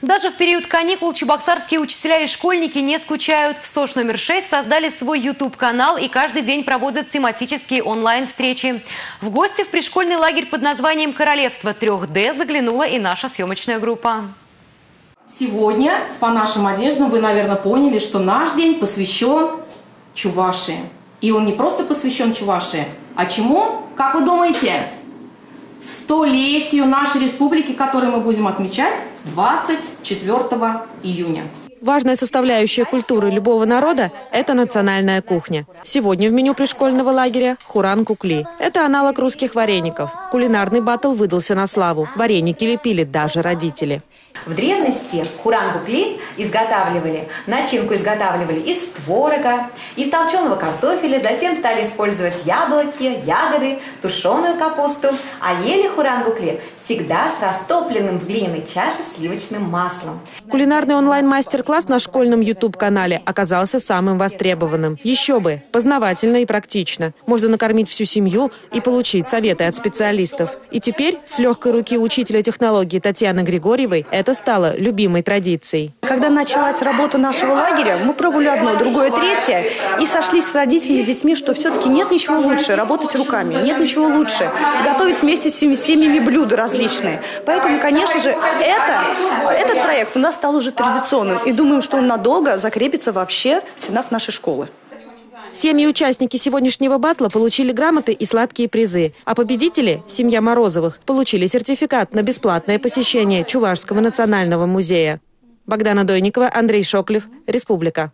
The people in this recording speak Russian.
Даже в период каникул чебоксарские учителя и школьники не скучают. В СОЖ номер 6 создали свой YouTube-канал и каждый день проводят тематические онлайн-встречи. В гости в пришкольный лагерь под названием «Королевство 3D» заглянула и наша съемочная группа. Сегодня по нашим одеждам вы, наверное, поняли, что наш день посвящен Чувашии. И он не просто посвящен Чувашии, а чему? Как вы думаете? Столетию нашей республики, который мы будем отмечать 24 июня. Важная составляющая культуры любого народа – это национальная кухня. Сегодня в меню пришкольного лагеря – хуран кукли. Это аналог русских вареников. Кулинарный батл выдался на славу. Вареники лепили даже родители. В древности хуран-букли изготавливали, начинку изготавливали из творога, из толченого картофеля, затем стали использовать яблоки, ягоды, тушеную капусту, а ели хуран-букли всегда с растопленным в глиняной чаше сливочным маслом. Кулинарный онлайн-мастер-класс на школьном YouTube-канале оказался самым востребованным. Еще бы, познавательно и практично. Можно накормить всю семью и получить советы от специалистов. И теперь с легкой руки учителя технологии Татьяны Григорьевой это стало любимой традицией. Когда началась работа нашего лагеря, мы пробовали одно, другое, третье, и сошлись с родителями, с детьми, что все-таки нет ничего лучше работать руками, нет ничего лучше готовить вместе с семьями блюда различные. Поэтому, конечно же, это, этот проект у нас стал уже традиционным, и думаем, что он надолго закрепится вообще в стенах нашей школы. Семьи участники сегодняшнего батла получили грамоты и сладкие призы, а победители, семья Морозовых, получили сертификат на бесплатное посещение Чувашского национального музея. Богдана Дойникова, Андрей Шоклев, Республика.